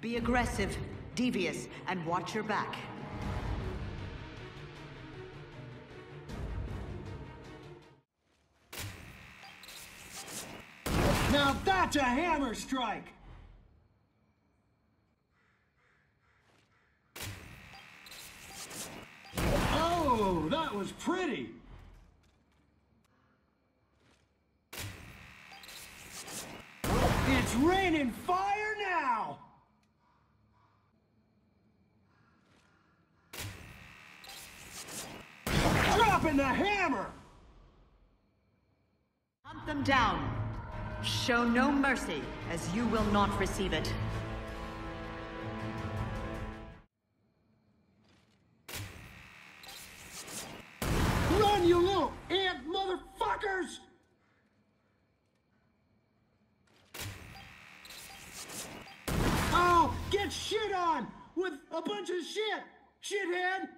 Be aggressive, devious, and watch your back. Now that's a hammer strike! Oh, that was pretty! It's raining fire now! Dropping the hammer! Hunt them down. Show no mercy, as you will not receive it. Run, you little ant motherfuckers! Oh, get shit on with a bunch of shit, shithead!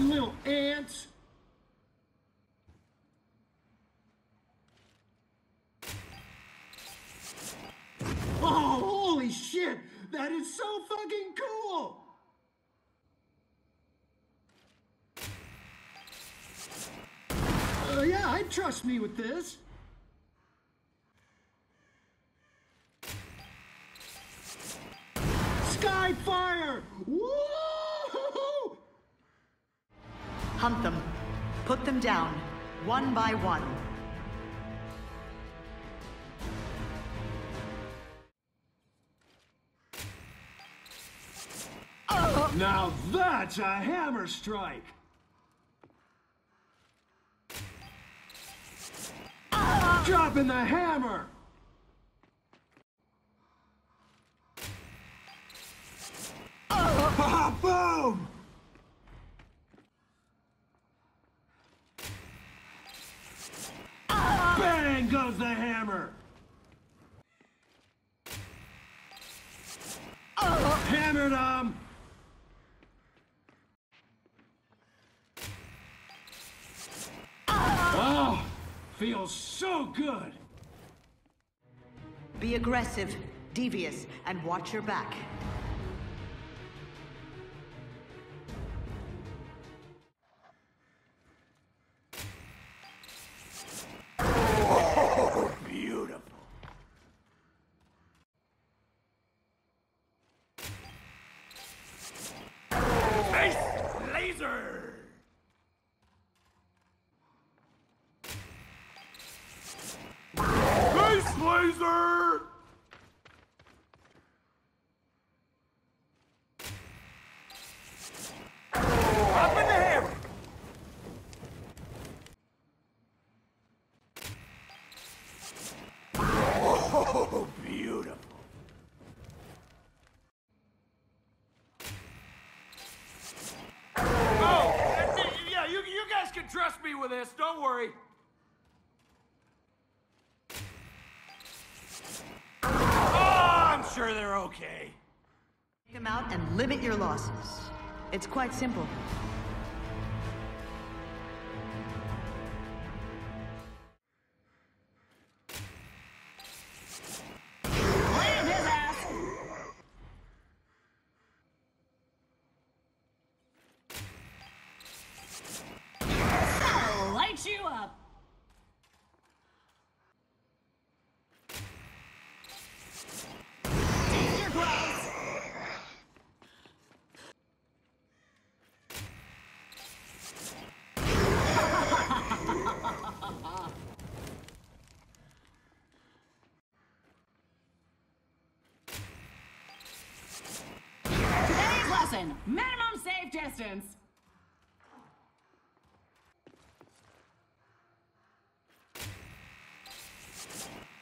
Run, little ants! Oh, holy shit! That is so fucking cool! Uh, yeah, I'd trust me with this. Hunt them. Put them down, one by one. Now that's a hammer strike! Dropping the hammer! Ah, boom! Bang goes the hammer! Hammered him! Oh, feels so good! Be aggressive, devious, and watch your back. Laser! Face laser! Up in the hammer! Oh, beautiful. Oh, yeah, you, you guys can trust me with this. Don't worry. Oh, I'm sure they're okay. Take them out and limit your losses. It's quite simple. Today's minimum safe distance.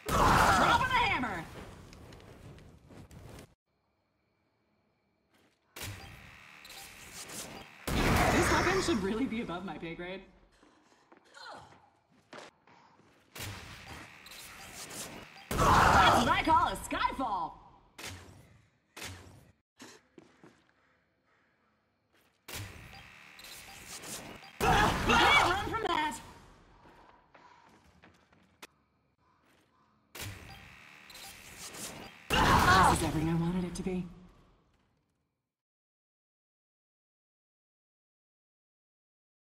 Dropping the hammer. This weapon should really be above my pay grade. That's what I call a skyfall. Is everything I wanted it to be.